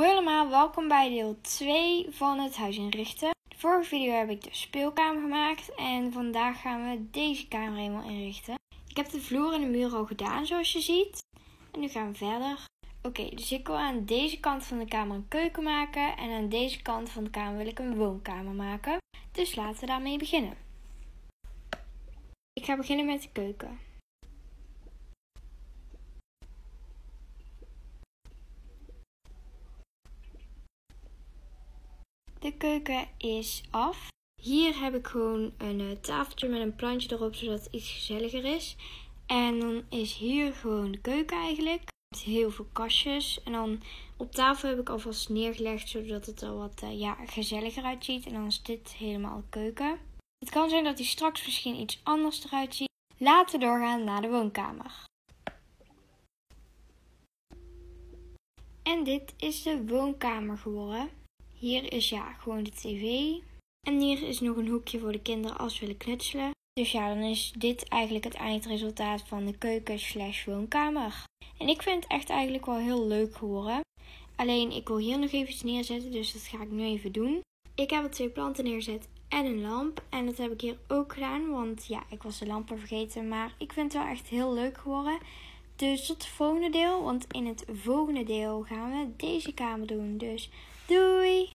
Hoi allemaal, welkom bij deel 2 van het huis inrichten. De vorige video heb ik de speelkamer gemaakt en vandaag gaan we deze kamer helemaal inrichten. Ik heb de vloer en de muur al gedaan zoals je ziet. En nu gaan we verder. Oké, dus ik wil aan deze kant van de kamer een keuken maken en aan deze kant van de kamer wil ik een woonkamer maken. Dus laten we daarmee beginnen. Ik ga beginnen met de keuken. De keuken is af. Hier heb ik gewoon een uh, tafeltje met een plantje erop, zodat het iets gezelliger is. En dan is hier gewoon de keuken eigenlijk. Met heel veel kastjes. En dan op tafel heb ik alvast neergelegd, zodat het er wat uh, ja, gezelliger uitziet. En dan is dit helemaal de keuken. Het kan zijn dat hij straks misschien iets anders eruit ziet. Laten we doorgaan naar de woonkamer. En dit is de woonkamer geworden. Hier is ja gewoon de tv. En hier is nog een hoekje voor de kinderen als ze willen knutselen. Dus ja, dan is dit eigenlijk het eindresultaat van de keuken slash woonkamer. En ik vind het echt eigenlijk wel heel leuk geworden. Alleen ik wil hier nog even iets neerzetten, dus dat ga ik nu even doen. Ik heb er twee planten neergezet en een lamp. En dat heb ik hier ook gedaan, want ja, ik was de lampen vergeten. Maar ik vind het wel echt heel leuk geworden. Dus tot het volgende deel, want in het volgende deel gaan we deze kamer doen. Dus doei!